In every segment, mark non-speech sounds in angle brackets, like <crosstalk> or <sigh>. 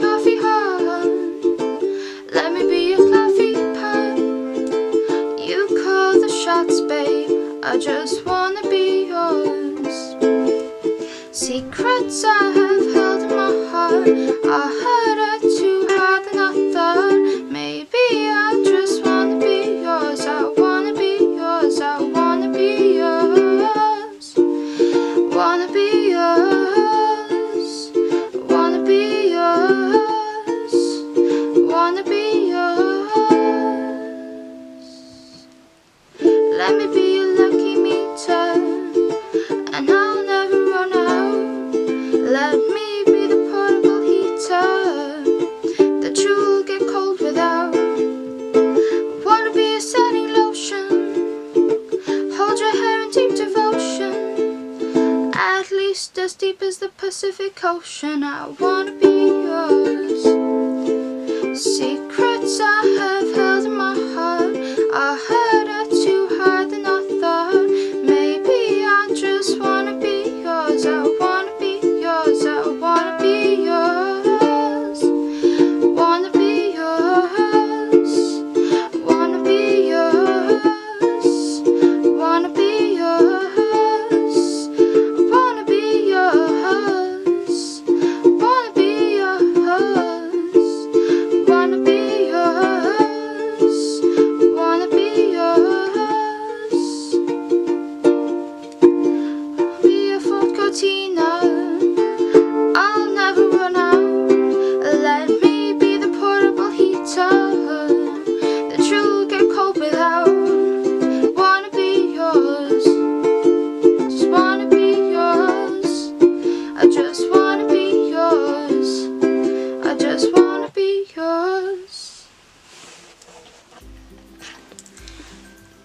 coffee Let me be your coffee pot. You call the shots, babe. I just wanna be yours. Secrets I have held in my heart. I heard harder too hard than I thought Maybe I just wanna be yours. I wanna be yours, I wanna be yours. Wanna be as deep as the Pacific Ocean. I wanna be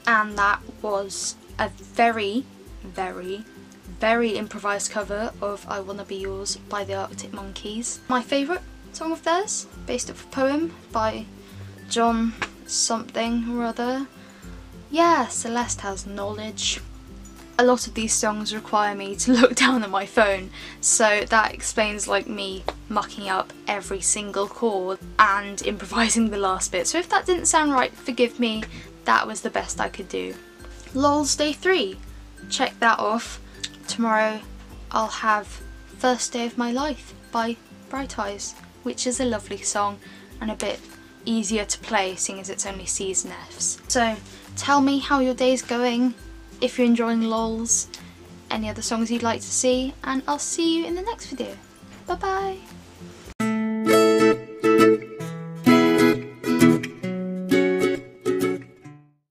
And that was a very, very, very improvised cover of I Wanna Be Yours by the Arctic Monkeys. My favourite song of theirs, based off a poem by John something or other. Yeah, Celeste has knowledge. A lot of these songs require me to <laughs> look down at my phone, so that explains like me mucking up every single chord and improvising the last bit. So if that didn't sound right, forgive me, that was the best I could do. LOL's Day 3, check that off. Tomorrow I'll have First Day of My Life by Bright Eyes, which is a lovely song and a bit easier to play seeing as it's only C's and F's. So tell me how your day's going, if you're enjoying LOLs, any other songs you'd like to see, and I'll see you in the next video. Bye bye!